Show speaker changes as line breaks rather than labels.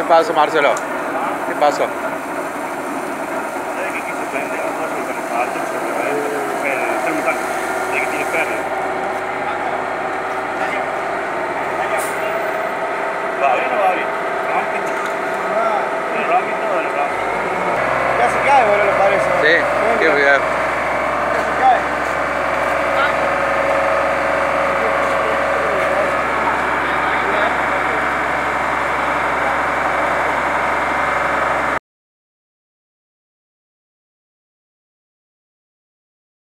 ¿Qué pasó, Marcelo? ¿Qué pasó?